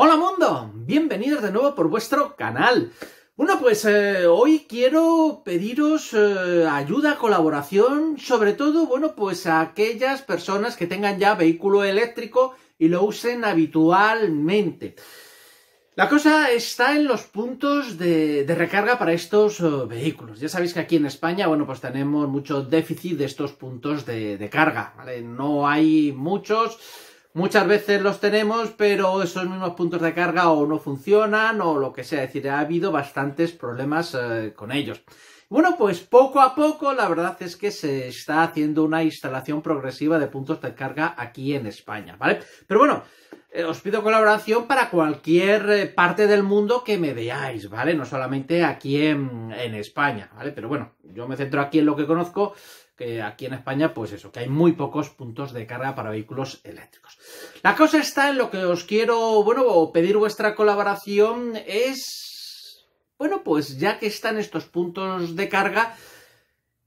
Hola mundo, bienvenidos de nuevo por vuestro canal. Bueno, pues eh, hoy quiero pediros eh, ayuda, colaboración, sobre todo, bueno, pues a aquellas personas que tengan ya vehículo eléctrico y lo usen habitualmente. La cosa está en los puntos de, recarga para estos eh, vehículos. Ya sabéis que aquí en España, bueno, pues tenemos mucho déficit de estos puntos de, de carga, ¿vale? No hay muchos Muchas veces los tenemos, pero esos mismos puntos de carga o no funcionan o lo que sea. Es decir, ha habido bastantes problemas eh, con ellos. Bueno, pues poco a poco la verdad es que se está haciendo una instalación progresiva de puntos de carga aquí en España, ¿vale? Pero bueno, eh, os pido colaboración para cualquier eh, parte del mundo que me veáis, ¿vale? No solamente aquí en, en España, ¿vale? Pero bueno, yo me centro aquí en lo que conozco que aquí en España, pues eso, que hay muy pocos puntos de carga para vehículos eléctricos. La cosa está en lo que os quiero, bueno, pedir vuestra colaboración es, bueno, pues ya que están estos puntos de carga,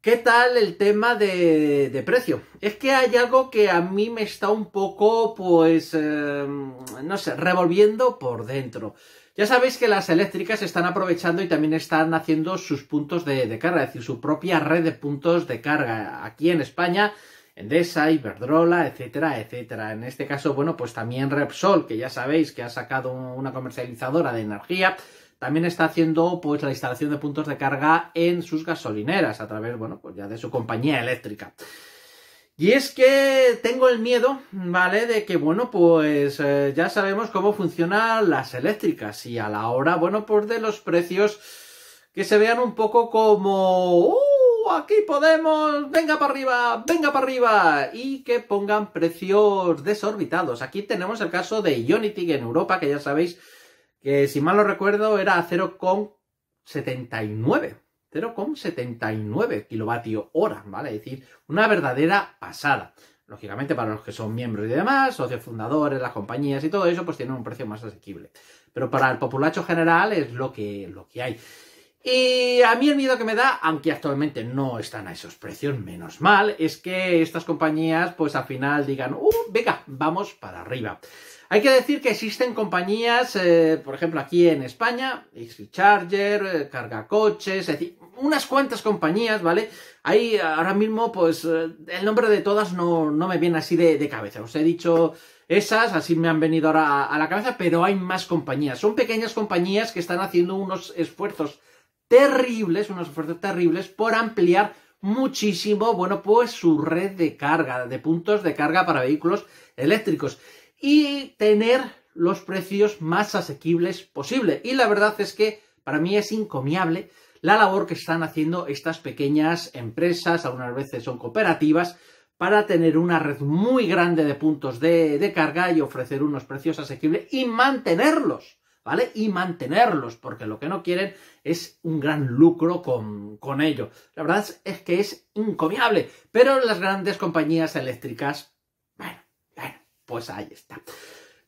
¿Qué tal el tema de, precio? Es que hay algo que a mí me está un poco, pues, eh, no sé, revolviendo por dentro. Ya sabéis que las eléctricas están aprovechando y también están haciendo sus puntos de, carga, es decir, su propia red de puntos de carga. Aquí en España, Endesa, Iberdrola, etcétera, etcétera. En este caso, bueno, pues también Repsol, que ya sabéis que ha sacado una comercializadora de energía, también está haciendo pues la instalación de puntos de carga en sus gasolineras a través, bueno, pues ya de su compañía eléctrica. Y es que tengo el miedo, ¿vale? De que, bueno, pues eh, ya sabemos cómo funcionan las eléctricas y a la hora, bueno, pues de los precios que se vean un poco como... ¡Uh! Aquí podemos, venga para arriba, venga para arriba, y que pongan precios desorbitados. Aquí tenemos el caso de Ionity en Europa, que ya sabéis que si mal no recuerdo era 0,79. 0,79 kilovatio hora, ¿vale? Es decir, una verdadera pasada. Lógicamente, para los que son miembros y demás, socios fundadores, las compañías y todo eso, pues tienen un precio más asequible. Pero para el populacho general es lo que, lo que hay. Y a mí el miedo que me da, aunque actualmente no están a esos precios, menos mal, es que estas compañías, pues al final digan, ¡uh, venga, vamos para arriba! Hay que decir que existen compañías, eh, por ejemplo, aquí en España, Easy Charger, eh, Carga Coches, es decir, unas cuantas compañías, ¿vale? Ahí ahora mismo, pues, eh, el nombre de todas no, me viene así de, cabeza. Os he dicho esas, así me han venido ahora a, la cabeza, pero hay más compañías. Son pequeñas compañías que están haciendo unos esfuerzos terribles, unos esfuerzos terribles por ampliar muchísimo, bueno, pues su red de carga, de puntos de carga para vehículos eléctricos y tener los precios más asequibles posible. Y la verdad es que para mí es encomiable la labor que están haciendo estas pequeñas empresas, algunas veces son cooperativas, para tener una red muy grande de puntos de, carga y ofrecer unos precios asequibles y mantenerlos, ¿vale? Y mantenerlos, porque lo que no quieren es un gran lucro con, con ello. La verdad es que es encomiable, pero las grandes compañías eléctricas, pues ahí está.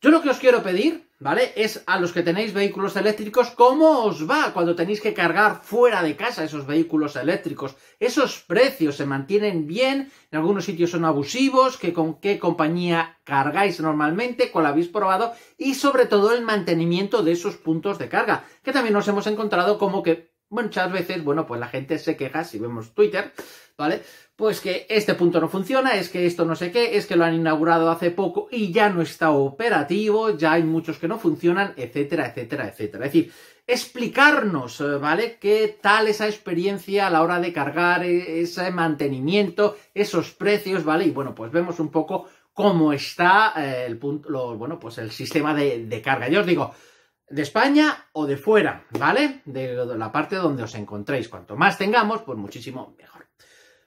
Yo lo que os quiero pedir, ¿vale? Es a los que tenéis vehículos eléctricos, ¿cómo os va cuando tenéis que cargar fuera de casa esos vehículos eléctricos? ¿Esos precios se mantienen bien? ¿En algunos sitios son abusivos? ¿Que ¿Con qué compañía cargáis normalmente? ¿Cuál habéis probado? Y sobre todo el mantenimiento de esos puntos de carga, que también nos hemos encontrado como que muchas veces, bueno, pues la gente se queja, si vemos Twitter, ¿vale? Pues que este punto no funciona, es que esto no sé qué, es que lo han inaugurado hace poco y ya no está operativo, ya hay muchos que no funcionan, etcétera, etcétera, etcétera. Es decir, explicarnos, eh, ¿vale? ¿Qué tal esa experiencia a la hora de cargar e-, ese mantenimiento, esos precios, ¿vale? Y bueno, pues vemos un poco cómo está eh, el punto, bueno, pues el sistema de, de carga. Yo os digo, de España o de fuera, ¿vale? De la parte donde os encontréis. Cuanto más tengamos, pues muchísimo mejor.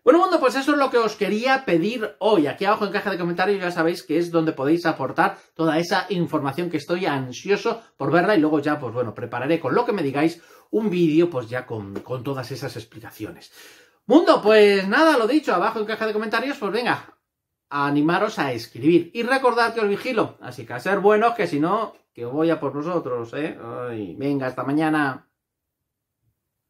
Bueno, mundo, pues eso es lo que os quería pedir hoy. Aquí abajo en caja de comentarios ya sabéis que es donde podéis aportar toda esa información que estoy ansioso por verla y luego ya, pues bueno, prepararé con lo que me digáis un vídeo, pues ya con, todas esas explicaciones. Mundo, pues nada, lo dicho, abajo en caja de comentarios, pues venga, a animaros a escribir. Y recordad que os vigilo, así que a ser buenos, que si no, que voy a por nosotros, ¿eh? Ay, venga, hasta mañana.